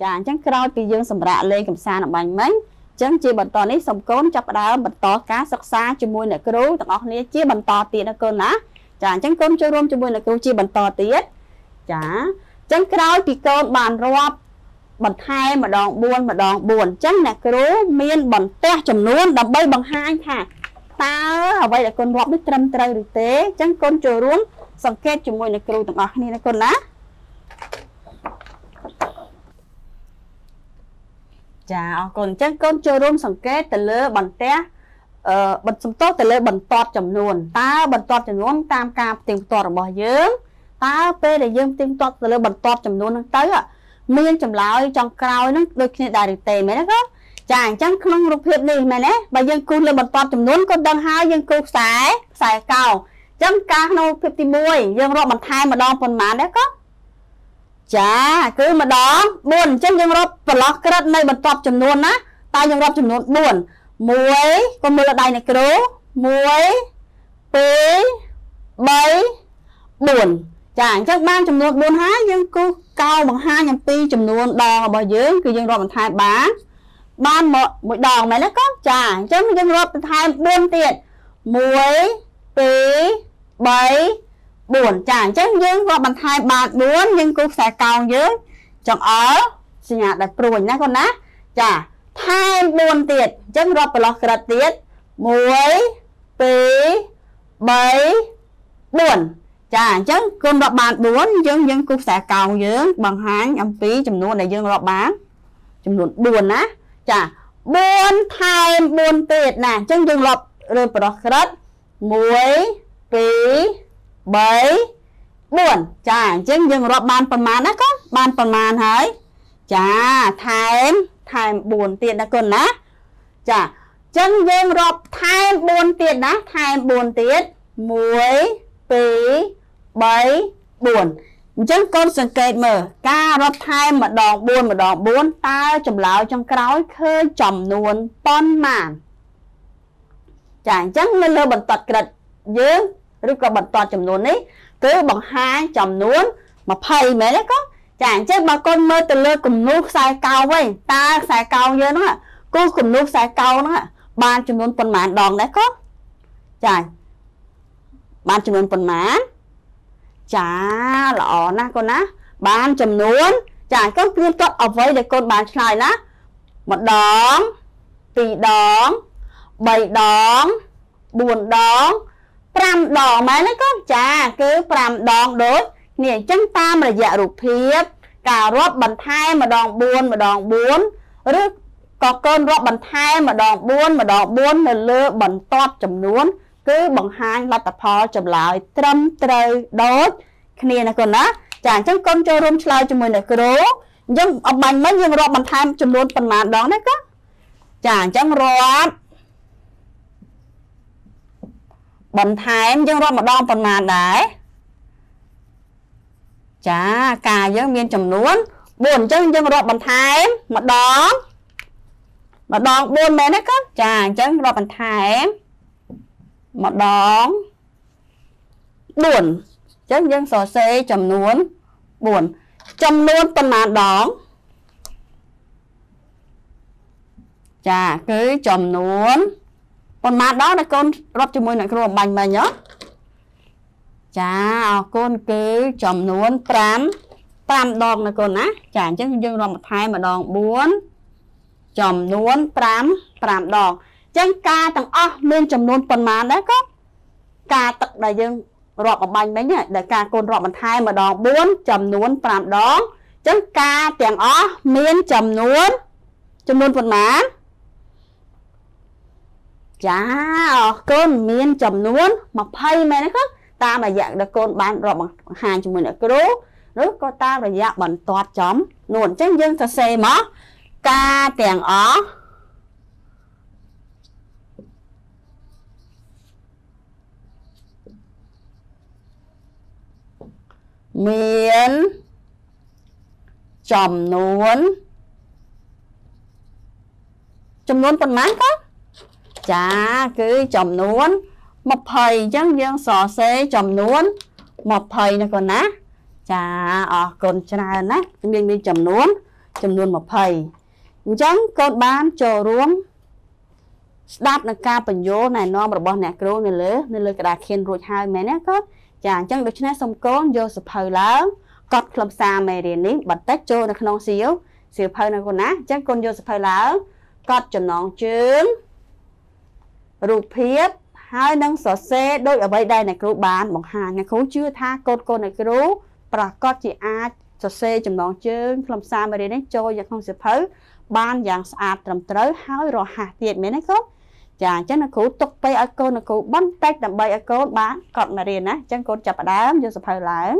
ចាអញ្ចឹងក្រោយពីយើងសម្រាប់លេងកំសាន្តបាញ់មិញអញ្ចឹងជាបន្តនេះសូមកូនចាប់ផ្ដើមបន្តការសិក្សាជាមួយអ្នកគ្រូទាំងអស់គ្នាជាបន្តទៀតណាកូនណាចាអញ្ចឹងកូនចូលរួមជាមួយអ្នកគ្រូជាបន្តទៀតចាអញ្ចឹងក្រោយពីកូនបានរាប់បន្ថែមម្ដង4ម្ដង4អញ្ចឹងអ្នកគ្រូមានបន្ទះចំនួនដើម្បីបង្ហាញថាតើអ្វីដែលកូនរាប់នេះត្រឹមត្រូវឬទេអញ្ចឹងកូនចូលរួមសង្កេតជាមួយនឹងគ្រូទាំងអស់គ្នាណាកូនណា ចាអរគុណអញ្ចឹងកូនចូលរួមសង្កេតទៅលើបន្ទះអឺបន្សំទោសទៅលើបន្ទាត់ចំនួនតើបន្ទាត់ចំនួនតាមការផ្ទៀងផ្ទាត់របស់យើងតើពេលដែលយើងផ្ទៀងផ្ទាត់ទៅលើបន្ទាត់ចំនួនហ្នឹងទៅមានចម្លើយចុងក្រោយហ្នឹងដូចគ្នាដែរឬទេមែនទេចាអញ្ចឹងក្នុងរូបភាពនេះមែនទេបើយើងគូសលើបន្ទាត់ចំនួនក៏ដឹងហើយយើងគូសខ្សែខ្សែកោចឹងការក្នុងភាពទី1យើងរាប់បន្ថែមម្ដងប៉ុន្មានដែរក៏ ចាគឺម្ដង4អញ្ចឹងយើងរាប់ប្រឡោះក្រិតនៅបន្ទាប់ចំនួនណាតែយើងរាប់ចំនួន4 1ក៏មើលដៃនៃគ្រូ1 2 3 4ចាអញ្ចឹងបានចំនួន4ហើយយើងគូសកោបង្ហាញអំពីចំនួនដងរបស់យើងគឺយើងរាប់បន្ថែមបានបានមកមួយដងមែនទេកូនចាអញ្ចឹងយើងរាប់បន្ថែម4ទៀត1 2 3 4ចាអញ្ចឹងយើងរាប់បន្ថែមបាន4យើងគូខ្សែកោងយើងចង្អុលសញ្ញាដែលព្រួញណាកូនណាចាថែម4ទៀតអញ្ចឹងរាប់ប្រឡោះក្រិតទៀត1 2 3 4ចាអញ្ចឹងគុណរាប់បាន4យើងយើងគូខ្សែកោងយើង បង្ហាញអំពីចំនួនដែលយើងរាប់បានចំនួន4ណាចា4ថែម4ទៀតណាអញ្ចឹងយើងរាប់រើប្រឡោះក្រិត1 2 3 4ចាអញ្ចឹងយើងរាប់បានប្រមាណណាកូនបានប្រមាណហើយចាថែមថែម4ទៀតណាកូនណាចាអញ្ចឹងយើងរាប់ថែម4ទៀតណាថែម4ទៀត1 2 3 4អញ្ចឹងកូនសង្កេតមើលការរាប់ថែមម្ដង4ម្ដង4តើចម្លើយចុងក្រោយឃើញចំនួនប៉ុន្មានចាអញ្ចឹងនៅលើបន្ទាត់ក្រិតយើង ឬក៏បន្តចំនួននេះគឺបង្ហាញចំនួន20មែនទេកូនចាអញ្ចឹងបើកូនមើលទៅលើគំនូសខ្សែកោវិញតើខ្សែកោយើងហ្នឹងគូគំនូសខ្សែកោហ្នឹងបានចំនួនប៉ុន្មានដងដែរកូនចាបានចំនួនប៉ុន្មានចាល្អណាស់កូនណា បានចំនួន ចាកូនព្រៀនគាត់អ្វីដែលកូនបានឆ្លើយណាម្ដងពីរដង3ដង4ដង 5ដងមែនទេកូនចាគឺ5ដងដូចគ្នាអញ្ចឹងតាមរយៈរូបភាពការរាប់បន្ថែមម្ដង4ម្ដង4ឬក៏កូនរាប់បន្ថែមម្ដង4ម្ដង4នៅលើបន្ទាត់ចំនួន គឺបង្ហាញលទ្ធផលចម្លើយត្រឹមត្រូវដូចគ្នាណាកូនណាចាអញ្ចឹងកូនចូលរួមឆ្លើយជាមួយអ្នកគ្រូអញ្ចឹងអបាញ់មិញយើងរាប់បន្ថែមចំនួនប៉ុន្មានដងណាកូនចាអញ្ចឹងរាប់ បន្ថែមយើងរាប់ម្ដងប៉ុន្មានដែរចាការយើងមានចំនួន4អញ្ចឹងយើងរាប់បន្ថែមម្ដងម្ដង4មែនទេកូនចាអញ្ចឹងរាប់បន្ថែមម្ដង4អញ្ចឹងយើងសរសេរចំនួន4ចំនួនប៉ុន្មានដងចាគឺចំនួន ប៉ុន្មានដងដែលកូនរត់ជាមួយអ្នកគ្រូអំបញ្ញមិញហ៎ចាអរគុណគឺចំនួន5 5ដងណាកូនណាចាអញ្ចឹងយើងរាប់បន្ថែមម្ដង4ចំនួន5 5ដងអញ្ចឹងការទាំងអស់មានចំនួនប៉ុន្មានដែរកូនការទឹកដែលយើងរាប់អំបញ្ញមិញដែលការកូនរាប់បន្ថែមម្ដង4ចំនួន5ដងអញ្ចឹងការទាំងអស់មានចំនួនចំនួនប៉ុន្មាន ចាអរគុណមានចំនួន20មែនទេកូនតាមរយៈដែលកូនបានរាប់បង្ហាញជាមួយអ្នកគ្រូឬក៏តាមរយៈបន្ទាត់ចំនួនអញ្ចឹងយើងសរសេរមកការទាំងអស់មានចំនួនចំនួនប៉ុន្មានក៏ ចាគឺចំនួន20អញ្ចឹងយើងសរសេរចំនួន20ណាកូនណា ចាអរគុណច្រើនណាមានមានចំនួន ចំនួន20អញ្ចឹងកូនបានចូលរួមស្ដាប់នឹងការបញ្យល់ណែនាំរបស់អ្នកគ្រូនៅលើនៅលើក្តារខៀនរួចហើយមែនទេកូនចាអញ្ចឹងដូច្នេះសូមកូនយកសភៅឡើងកត់ខ្លឹមសារមេរៀននេះបន្តិចចូលនៅក្នុងសៀវសៀវភៅនៅកូនណាអញ្ចឹងកូនយកសភៅឡើងកត់ចំណងជើង រូបភាពហើយនឹងសរសេរដោយអ្វីដែលអ្នកគ្រូបានបង្ហាញអ្នកគ្រូជឿថាកូនកូនអ្នកគ្រូប្រកាសជាអាចសរសេរចំណងជើងខ្លឹមសារមេរៀននេះចូលនៅក្នុងសៀវភៅបានយ៉ាងស្អាតត្រឹមត្រូវហើយរហ័សទៀតមែនទេកូនចាអញ្ចឹងអ្នកគ្រូទុកពេលឲ្យកូនអ្នកគ្រូបន្តិចដើម្បីឲ្យកូនបានកត់មេរៀនណាអញ្ចឹងកូនចាប់ផ្ដើមយកសៀវភៅឡើង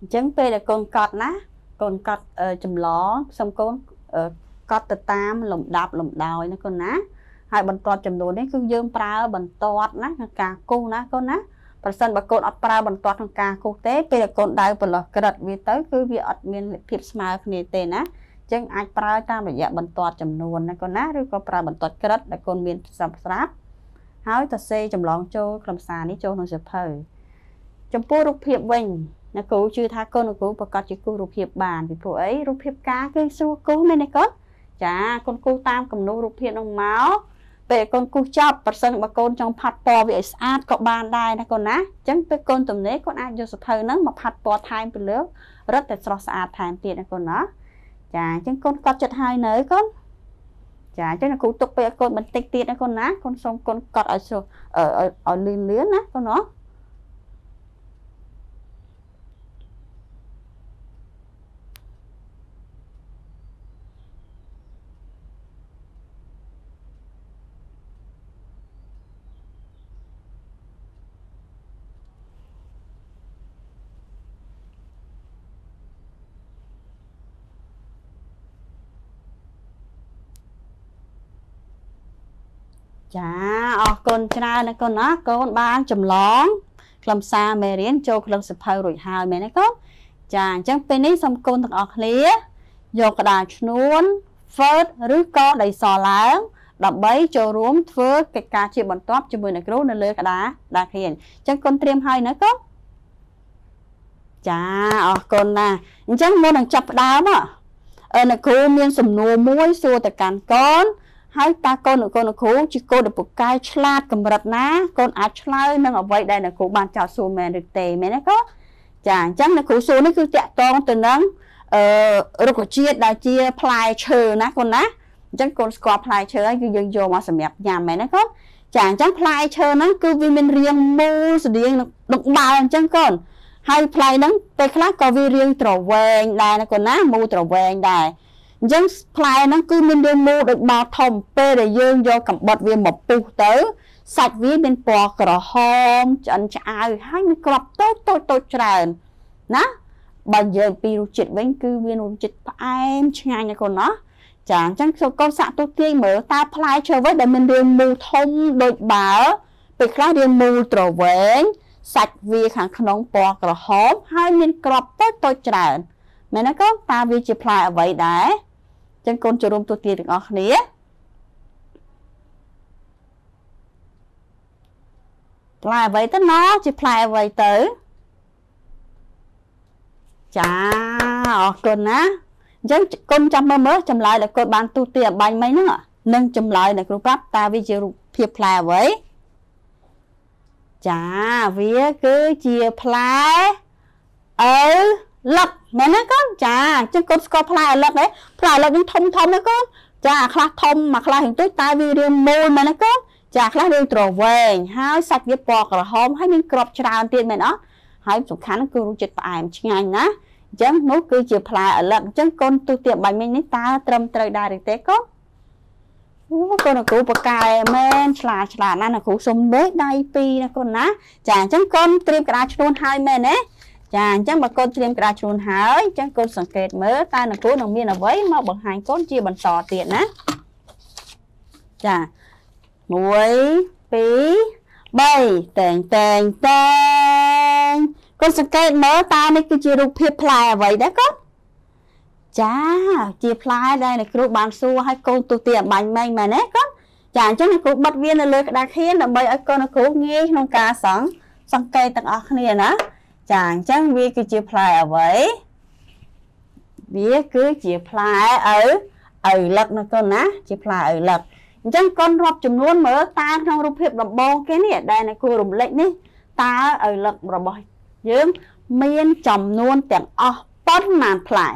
អញ្ចឹងពេលដែលកូនកត់ណាកូនកត់ចម្លងសុំកូនកត់ទៅតាមលំដាប់លំដោយណាកូនណាហើយបន្ទាត់ចំនួននេះគឺយើងប្រើបន្ទាត់ណាក្នុងការគូសណាកូនណាប្រសិនបើកូនអត់ប្រើបន្ទាត់ក្នុងការគូសទេពេលដែលកូនដៅប្រឡោះក្រិតវាទៅគឺវាអត់មានភាពស្មើគ្នាទេណាអញ្ចឹងអាចប្រើតាមរយៈបន្ទាត់ចំនួនណាកូនណាឬក៏ប្រើបន្ទាត់ក្រិតដែលកូនមានស្រាប់ស្រាប់ហើយទៅសេចម្លងចូលខ្លឹមសារនេះចូលក្នុងសៀវភៅចំពោះរូបភាពវិញ អ្នកគ្រូជឿថាកូនគ្រូប្រកាសជាគូសរូបភាពបានពីព្រោះអីរូបភាពការគឺស្រួលគូសមែនទេកូនចាកូនគូសតាមគំនូររូបភាពនោះមកពេលកូនគូសចប់ប្រសិនបើកូនចង់ផាត់ពណ៌វាឲ្យស្អាតក៏បានដែរណាកូនណាអញ្ចឹងពេលកូនទំនេរកូនអាចយកសភៅហ្នឹងមកផាត់ពណ៌ថែមពីលើរឹតតែស្រស់ស្អាតថែមទៀតណាកូនណាចាអញ្ចឹងកូនកត់ចិត្តហើយនៅកូនចាអញ្ចឹងគ្រូទុកពេលកូនបន្តិចទៀតណាកូនណាកូនសូមកូនកត់ឲ្យស្រស់ឲ្យលឿនលឿនណាកូនណា ចាអរគុណច្រើនណាកូនណាកូនបានចម្លងខ្លឹមសារមេរៀនចូលក្នុងសភៅរួចហើយមែនទេកូនចាអញ្ចឹងពេលនេះសូមកូនទាំងអស់គ្នាយកក្តារឈ្នួន Word ឬក៏ដីសឡើងដើម្បីចូលរួមធ្វើកិច្ចការជាបន្ទាប់ជាមួយនឹងគ្រូនៅលើក្តារដាឃ្រៀនអញ្ចឹងកូនត្រៀមហើយណាកូនចាអរគុណណាអញ្ចឹងមុននឹងចាប់ផ្ដើមអឺអ្នកគ្រូមានសំណួរមួយសួរទៅកាន់កូន ហើយតើកូនកូនគ្រូជាកូនដែលពូកែឆ្លាតកម្រិតណាកូនអាចឆ្លើយនឹងអ្វីដែលអ្នកគ្រូបានចោទសួរមែនឬទេមែនទេកូនចាអញ្ចឹងអ្នកគ្រូសួរនេះគឺតាក់ទងទៅនឹងអឺរុក្ខជាតិដែលជាផ្លែឈើណាកូនណាអញ្ចឹងកូនស្គាល់ផ្លែឈើហើយគឺយើងយកមកសម្រាប់ញ៉ាំមែនទេកូនចាអញ្ចឹងផ្លែឈើហ្នឹងគឺវាមានរាងមូលស្តៀងនឹងបាល់អញ្ចឹងកូនហើយផ្លែហ្នឹងពេលខ្លះក៏វារាងត្រវែងដែរណាកូនណាមូលត្រវែងដែរ អញ្ចឹងផ្លែហ្នឹងគឺមានរាងមូលដូចបាល់ធំពេលដែលយើងយកកំបត់វាមកពុះទៅសាច់វាមានពណ៌ក្រហមឆ្អិនឆ្អៅហើយមានក្របតូចតូចតូចច្រើនណាបើនិយាយពីរសជាតិវិញគឺវារសជាតិផ្អែមឆ្ងាញ់ណាកូនណាចាអញ្ចឹងកូនសាក់ទូទាញមើលតើផ្លែឈើវិញដែលមានរាងមូលធំដូចបាល់ពេលខ្លះរាងមូលត្រវែងសាច់វាខាងក្នុងពណ៌ក្រហមហើយមានក្របតូចតូចច្រើនមែនទេកូនតើវាជាផ្លែអ្វីដែរ ចឹងកូនចូលរួមទូទាទាំងអស់គ្នាផ្លែអ្វីទៅណជាផ្លែអ្វីទៅចាអរគុណណាអញ្ចឹងកូនចាំមើលមើលចម្លើយដែលកូនបានទូទាអបាញ់មិញហ្នឹងនឹងចម្លើយដែលគ្រូប្រាប់តើវាជារូបភាពផ្លែអ្វីចាវាគឺជាផ្លែអឺលឹក មែនទេកូនចាអញ្ចឹងកូនស្គាល់ផ្លែអលឹកទេផ្លែអលឹកនឹងធំធំណាកូនចាអាខ្លះធំមួយខ្លះហិងទុយតែវារាងមូលមែនទេកូនចាខ្លះរាងត្រវែងហើយសាច់វាពណ៌ក្រហមហើយមានក្របច្រើនទៀតមែនអត់ហើយសំខាន់គឺរសជាតិផ្អែមឆ្ងាញ់ណាអញ្ចឹងនោះគឺជាផ្លែអលឹកអញ្ចឹងកូនទុទាបាញ់មិញនេះតើត្រឹមត្រូវដែរឬទេកូនអូកូនគ្រូបកែមែនឆ្លាតឆ្លាតណាស់ណាគ្រូសុំលេខដៃ2ណាកូនណាចាអញ្ចឹងកូនត្រៀមក្តារឈ្នួនហើយមែនទេ ចាអញ្ចឹងបើកូនត្រៀមក្តារឈ្នួនហើយអញ្ចឹងកូនសង្កេតមើលតើនគូនឹងមានអ្វីមកបង្ហាញកូនជាបន្តទៀតណាចា1 2 3តែងតែងតែងកូនសង្កេតមើលតើនេះគឺជារូបភាពផ្លែអ្វីដែរកូនចាជាផ្លែដែលអ្នកគ្រូបានសួរឲ្យកូនទូទាបាញ់មិញមែនទេកូនចាអញ្ចឹងអ្នកគ្រូបិទវានៅលើក្តារខៀនដើម្បីឲ្យកូនអ្នកគ្រូងាយក្នុងការសង្សង្កេតទាំងអស់គ្នាណា ចាអញ្ចឹងវាគឺជាផ្លែអ្វីវាគឺជាផ្លែឪឪលឹកណាកូនណា ជាផ្លែឪលឹកអញ្ចឹងកូនរាប់ចំនួនមើលតើក្នុងរូបភាពដំបូងគេនេះដែលអ្នកគួររំលេចនេះតើឪលឹករបស់យើង មានចំនួនទាំងអស់ប៉ុន្មានផ្លែ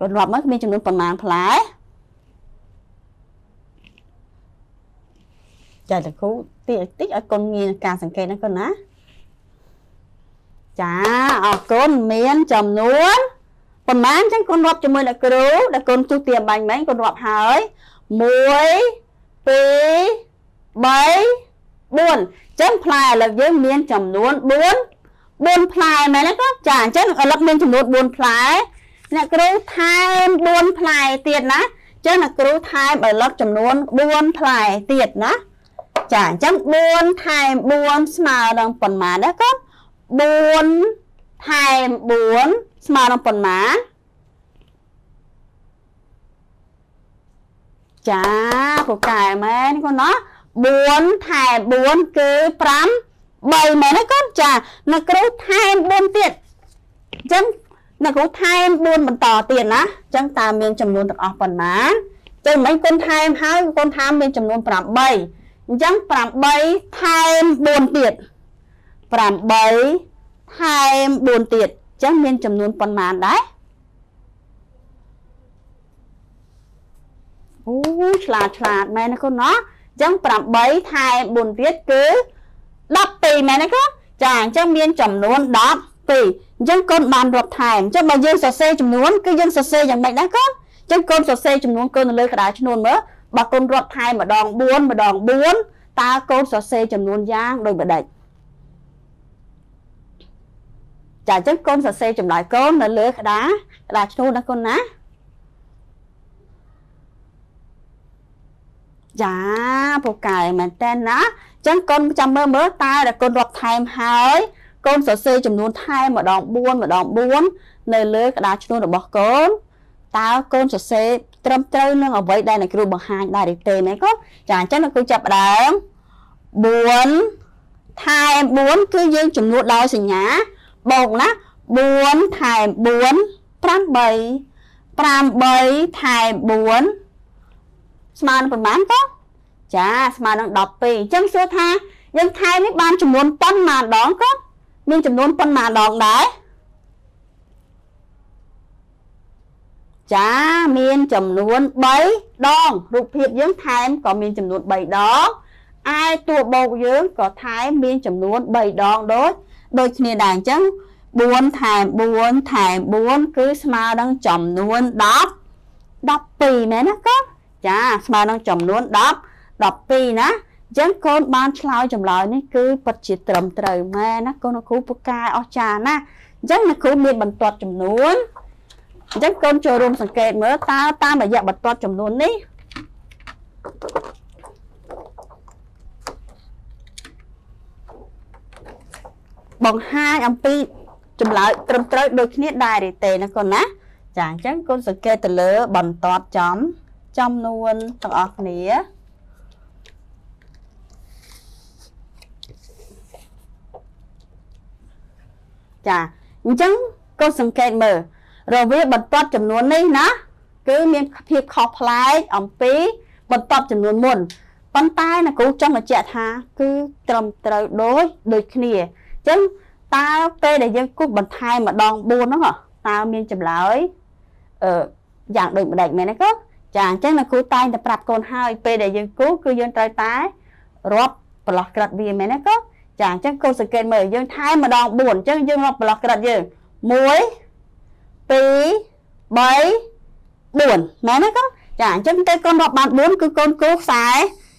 កូនរាប់មើលមានចំនួនប៉ុន្មានផ្លែចាតគ្រូតិចតិចឲ្យកូនងាយការសង្កេតណាកូនណា ចាអរគុណមានចំនួនប៉ុន្មានអញ្ចឹងកូនរាប់ជាមួយអ្នកគ្រូដែលកូនទូទាបាញ់មិញកូនរាប់ហើយ1 2 3 4ចឹងផ្លែឥឡូវយើងមានចំនួន4 4ផ្លែមែនទេកូនចាអញ្ចឹងឥឡូវមានចំនួន4ផ្លែអ្នកគ្រូថែម4ផ្លែទៀតណាចឹងអ្នកគ្រូថែមឥឡូវចំនួន4ផ្លែទៀតណាចាអញ្ចឹង4ថែម4ស្មើនឹងប៉ុន្មានដែរកូន 4ថែម4ស្មើនឹងប៉ុន្មានចាពូកែមែនកូនណា4ថែម4គឺ5 3មែនទេកូនចាអ្នកគ្រូថែម4ទៀតអញ្ចឹងអ្នកគ្រូថែម4បន្តទៀតណាអញ្ចឹងតើមានចំនួនទាំងអស់ប៉ុន្មានចឹងមិនកូនថែមហើយកូនថែមមានចំនួន8អញ្ចឹង8ថែម4ទៀត 8ថែម4ទៀតអញ្ចឹងមានចំនួនប៉ុន្មានដែរអូឆ្លាតឆ្លាតមែនណាកូនណាអញ្ចឹង8ថែម4ទៀតគឺ12មែនទេកូនចាអញ្ចឹងមានចំនួន12អញ្ចឹងកូនបានរាប់ថែមអញ្ចឹងបើយើងសរសេរចំនួនគឺយើងសរសេរយ៉ាងម៉េចដែរកូនអញ្ចឹងកូនសរសេរចំនួនកូននៅលើក្តារឈ្នួនមើលបើកូនរាប់ថែមម្ដង4ម្ដង4តើកូនសរសេរចំនួនយ៉ាងដូចម្ដេច ចាអញ្ចឹងកូនសរសេរចម្លើយកូននៅលើក្តារក្តារឈ្នួនណាកូនណាចាពូកែមែនតើណាអញ្ចឹងកូនចាំមើលមើលតើដែលកូនរាប់ថែមហើយកូនសរសេរចំនួនថែមម្ដង4ម្ដង4នៅលើក្តារឈ្នួនរបស់កូនតើកូនសរសេរត្រឹមត្រូវនឹងអ្វីដែលអ្នកគ្រូបង្ហាញដែរទេមែនកូនចាអញ្ចឹងអ្នកគ្រូចាប់ផ្ដើម4ថែម4គឺយើងចំនួនដោយសញ្ញា បូកណា4ថែម4 8 8ថែម4ស្មើនឹងប៉ុន្មានតោះចាស្មើនឹង12អញ្ចឹងសួរថាយើងថែមនេះបានចំនួនប៉ុន្មានដងក៏មានចំនួនប៉ុន្មានដងដែរចាមានចំនួន3ដងរូបភាពយើងថែមក៏មានចំនួន3ដងឯតួបូកយើងក៏ថែមមានចំនួន3ដងដូច ដូចគ្នាដែរអញ្ចឹង4ថែម4ថែម4គឺស្មើនឹងចំនួន10 12មែនណាកូនចាស្មើនឹងចំនួន10 12ណាអញ្ចឹងកូនបានឆ្លើយចម្លើយនេះគឺពិតជាត្រឹមត្រូវមែនណាកូនគ្រូពូកែអស្ចារ្យណាអញ្ចឹងអ្នកគ្រូមានបន្ទាត់ចំនួនអញ្ចឹងកូនចូលរួមសង្កេតមើលតើតាមរយៈបន្ទាត់ចំនួននេះ បង្ហាញអំពីចម្លើយត្រឹមត្រូវដូចគ្នាដែរទេណាកូនណាចាអញ្ចឹងកូនសង្កេតទៅលើបន្ទាត់ចំចំនួនទាំងអស់គ្នាចាអញ្ចឹងក៏សង្កេតមើលរវាងបន្ទាត់ចំនួននេះណាគឺមានភាពខុសប្លែកអំពីបន្ទាត់ចំនួនមុនប៉ុន្តែអ្នកគ្រូចង់បញ្ជាក់ថា គឺត្រឹមត្រូវដូចដូចគ្នាអញ្ចឹងតើពេលដែលយើងគូសបន្ថែមម្ដង4ហ្នឹងតើមានចម្លើយអឺយ៉ាងដូចម្ដេចមែនទេកូនចាអញ្ចឹងលោកគ្រូតែងតែប្រាប់កូនហើយពេលដែលយើងគូគឺយើងត្រូវតែរាប់ប្រឡោះក្រិតវាមែនទេកូនចាអញ្ចឹងកូនសង្កេតមើលយើងថែមម្ដង4អញ្ចឹងយើងរាប់ប្រឡោះក្រិតយើង1មែនទេកូនចាអញ្ចឹងទៅកូនរាប់បាន4គឺកូនគូខ្សែ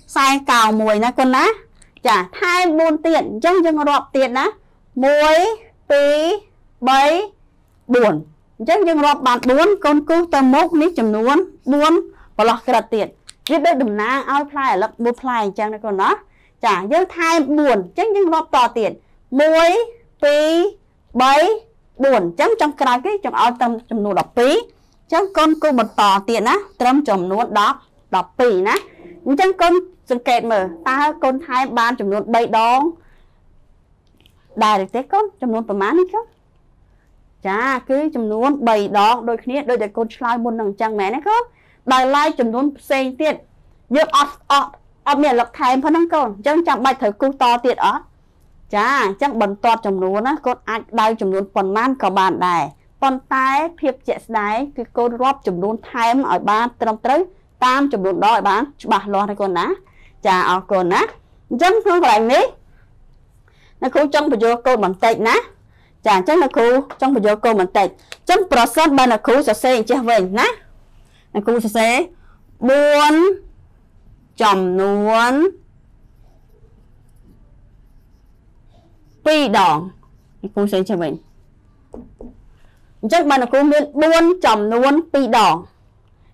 ខ្សែកោមួយណាកូនណា ចាថែម4ទៀតអញ្ចឹងយើងរាប់ទៀតណា1 2 3 4អញ្ចឹងយើងរាប់បាន4កូនគូទៅមុខនេះចំនួន4ប្រឡោះក្រិតទៀតវាដូចតំណាងឲ្យផ្លែអាលឹកមួយផ្លែអញ្ចឹងណាកូនណាចាយើងថែម4អញ្ចឹងយើងរាប់តទៀត1 2 3 4អញ្ចឹងចុងក្រោយគេចង់ឲ្យតាមចំនួន12ចឹងកូនគូបន្តទៀតណាត្រឹមចំនួន10 12ណា អញ្ចឹងកូនសង្កេតមើលតើកូនថែមបានចំនួន3ដងដែរទេកូនចំនួនប្រមាណនេះកូនចាគឺចំនួន3ដងដូចគ្នាដូចតែកូនឆ្លើយមុននឹងអញ្ចឹងមែនទេកូនដោយឡែកចំនួនផ្សេងទៀតយើងអត់អត់អត់មានលក្ខថែមផងហ្នឹងកូនអញ្ចឹងចាំបាច់ត្រូវគូសតទៀតអត់ចាអញ្ចឹងបន្ទាត់ចំនួនណាកូនអាចដៅចំនួនប៉ុន្មានក៏បានដែរប៉ុន្តែភាពជាក់ស្ដែងគឺកូនរាប់ចំនួនថែមឲ្យបានត្រឹមត្រូវ តាមចំនួនដកឲ្យបានច្បាស់លាស់ណាកូនណា ចាអរគុណណាអញ្ចឹងក្នុងកន្លែងនេះអ្នកគ្រូចង់បញ្យល់កូនបន្តិចណាចាអញ្ចឹងអ្នកគ្រូចង់បញ្យល់កូនបន្តិចអញ្ចឹងប្រសិនបើអ្នកគ្រូសរសេរអញ្ចេះវិញណាអ្នកគ្រូសរសេរ4ចំនួន2ដងអ្នកគ្រូសរសេរអញ្ចេះវិញអញ្ចឹងបើអ្នកគ្រូមាន4ចំនួន2ដងអញ្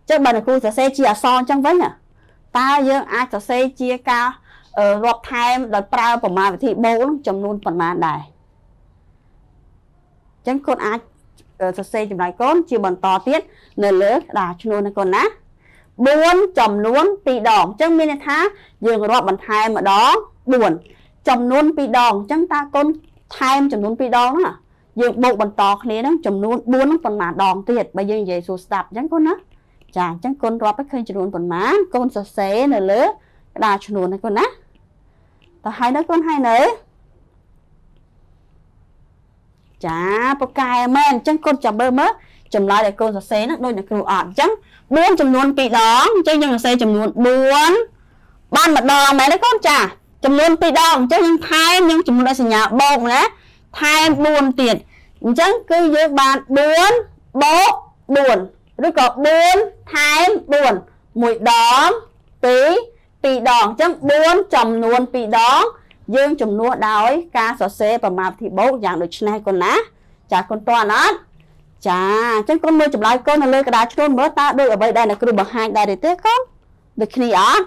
ចឹងបើអ្នកគ្រូសរសេរជាអក្សរអញ្ចឹងវិញតើយើងអាចសរសេរជាការរាប់ថែមដោយប្រើប្រមាណវិធីបូកចំនួនប៉ុន្មានដែរអញ្ចឹងកូនអាចសរសេរចម្លើយកូនជាបន្តទៀតនៅលើក្តារឈ្នួលណាកូនណា4ចំនួន2ដងអញ្ចឹងមានន័យថាយើងរាប់បន្ថែមម្ដង4ចំនួន2ដងអញ្ចឹងតើកូនថែមចំនួន2ដងណាយើងបូកបន្តគ្នាហ្នឹងចំនួន4ហ្នឹងប៉ុន្មានដងទៀតបើយើងនិយាយសួរស្ដាប់អញ្ចឹងកូនណា ចាអញ្ចឹងកូនរាប់ឲ្យឃើញចំនួនប៉ុន្មានកូនសរសេរនៅលើក្តារឈ្នួលហ្នឹងកូនណាតើហើយនៅកូនហើយនៅចាពូកែមែនអញ្ចឹងកូនចាំមើលមើលចម្លើយដែលកូនសរសេរហ្នឹងដូចអ្នកគ្រូអត់អញ្ចឹង4ចំនួន2ដងអញ្ចឹងយើងសរសេរចំនួន4បានម្ដងមែនទេកូនចាចំនួន2ដងអញ្ចឹងយើងថែមយើងចំនួនដោយសញ្ញាបូកណាថែម4ទៀតអញ្ចឹងគឺយើងបាន4បូក4 ឬក៏4ថែម4មួយដង2 2ដងអញ្ចឹង4ចំនួន2ដង យើងចំនួនដោយ ការសរសេរប្រមាណវិធីបូកយ៉ាងដូចនេះកូនណា ចាកូនតើអត់ចាអញ្ចឹងកូនមើលចម្លើយកូននៅលើក្តារជ្រុលមើលតើដូចអ្វីដែលអ្នកគ្រូបង្ហាញដែរទេកូនដូចគ្នាអត់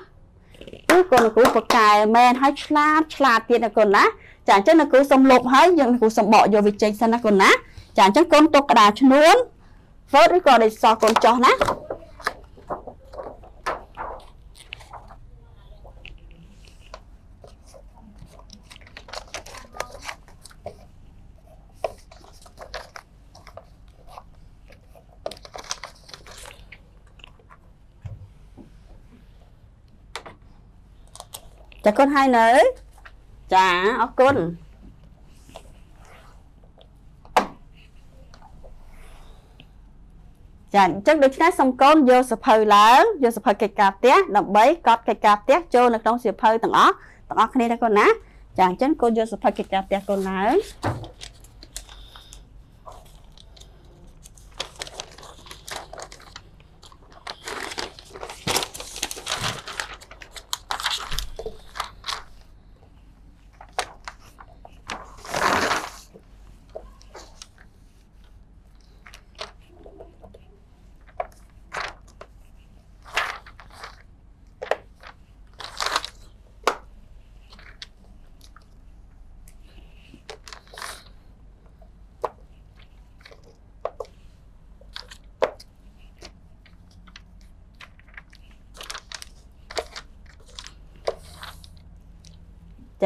គឺកូនគ្រូបកកែមែនហើយឆ្លាតឆ្លាតទៀតណាកូនណាចាអញ្ចឹងលោកគ្រូសុំលុបហើយយើងលោកគ្រូសុំបកយកវាចេញសិនណាកូនណាចាអញ្ចឹងកូនទុកក្តារឈ្នួន Word ឬក៏ដីសកូនចោះណាចាកូនហើយនៅ ចាអរគុណ ចាអញ្ចឹងដូច្នេះសូមកូនយកសភៅឡើងយកសភៅកិច្ចការផ្ទះដើម្បីកត់កិច្ចការផ្ទះចូលនៅក្នុងសៀវភៅទាំងអស់ទាំងអស់គ្នាណាកូនណាចាអញ្ចឹងកូនយកសភៅកិច្ចការផ្ទះកូនឡើង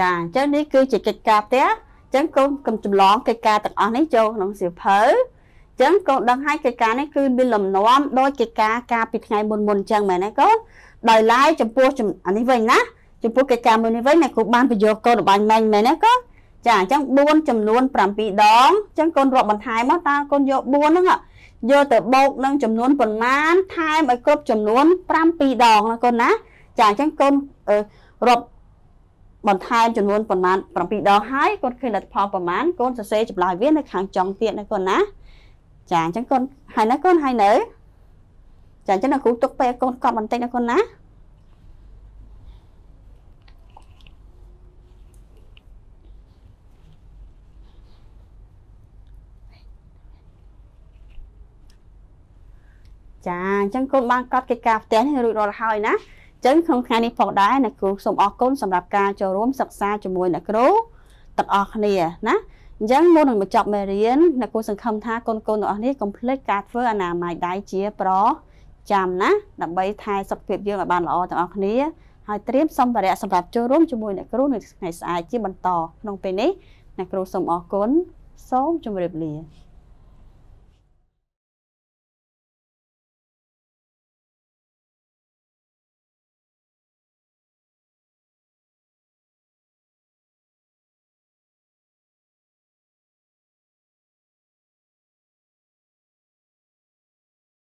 ចាអញ្ចឹងនេះគឺជាកិច្ចការផ្ទះអញ្ចឹងកូនកុំចម្លងកិច្ចការទាំងអស់នេះចូលក្នុងសៀវភៅអញ្ចឹងកូនដឹងហើយកិច្ចការនេះគឺមានលំនាំដោយកិច្ចការការពីថ្ងៃមុនមុនអញ្ចឹងមែនទេកូនដោយឡែកចំពោះអានេះវិញណាចំពោះកិច្ចការមួយនេះវិញអ្នកគ្រូបានបញ្យកកូនរបាញ់មិញមែនទេកូនចាអញ្ចឹង4ចំនួន7ដងអញ្ចឹងកូនរាប់បន្ថែមមកតើកូនយក4ហ្នឹងយកទៅបូកនឹងចំនួនប៉ុន្មានថែមឲ្យគ្រប់ចំនួន7ដងណាកូនណាចាអញ្ចឹងកូនរាប់ បន្ថែមចំនួនប្រមាណ7ដងហើយកូនឃើញលទ្ធផលប្រមាណកូនសរសេរចម្លើយវានៅខាងចុងទៀតណាកូនណាចាអញ្ចឹងកូនហើយណាកូនហើយនៅចាអញ្ចឹងគ្រូទុកពេលកូនកត់បន្តិចណាកូនណាចាអញ្ចឹងកូនបានកត់កិច្ចការផ្ទះនេះរួចរាល់ហើយណាអញ្ចឹងក្នុងថ្ងៃនេះផងដែរអ្នកគ្រូសូមអរគុណសម្រាប់ការចូលរួមសិក្សាជាមួយអ្នកគ្រូទាំងអស់គ្នាណាអញ្ចឹងមុននឹងបញ្ចប់មេរៀនអ្នកគ្រូសង្ឃឹមថាកូនកូនទាំងអស់នេះកុំភ្លេចការធ្វើអនាម័យដៃជាប្រចាំណាដើម្បីថែសុខភាពយើងឲ្យបានល្អទាំងអស់គ្នាហើយត្រៀមសម្ភារៈសម្រាប់ចូលរួមជាមួយអ្នកគ្រូនៅថ្ងៃស្អែកជាបន្តក្នុងពេលនេះអ្នកគ្រូសូមអរគុណសូមជម្រាបលា